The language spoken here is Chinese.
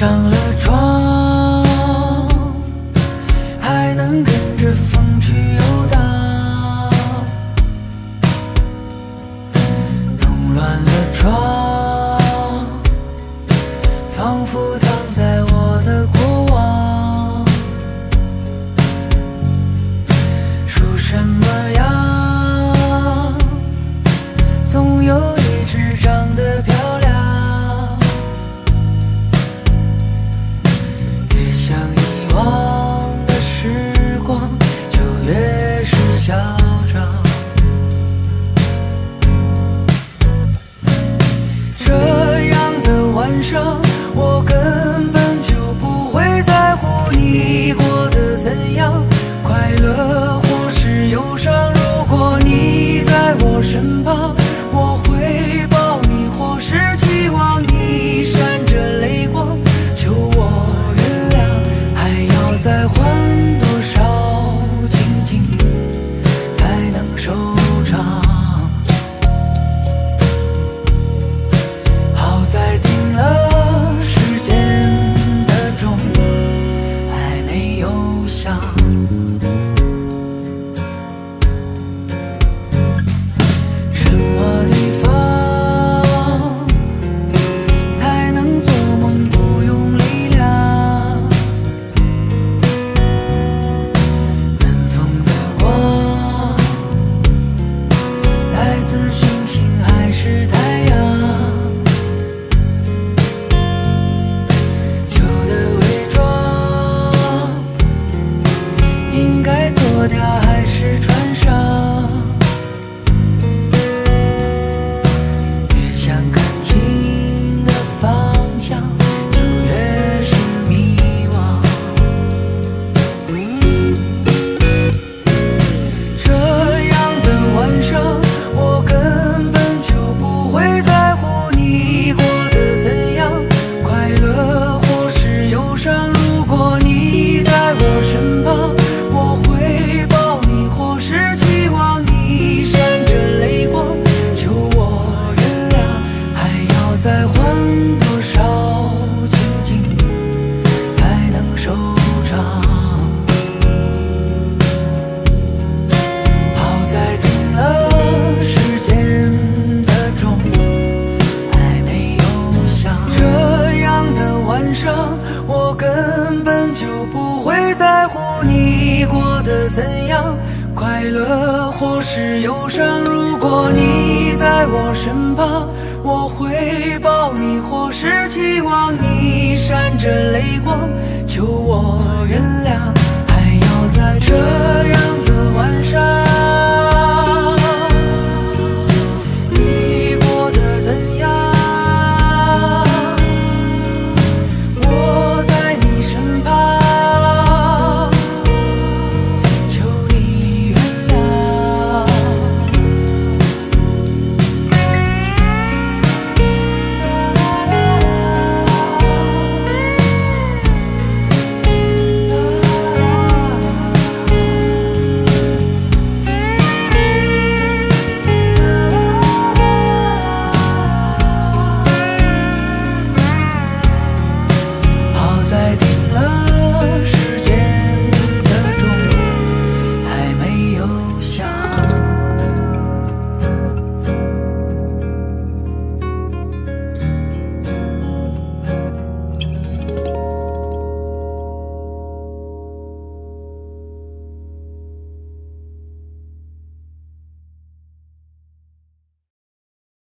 上了我跟。gone. 快乐或是忧伤如果你在我身旁我会抱你或是期望你闪着泪光求我原谅。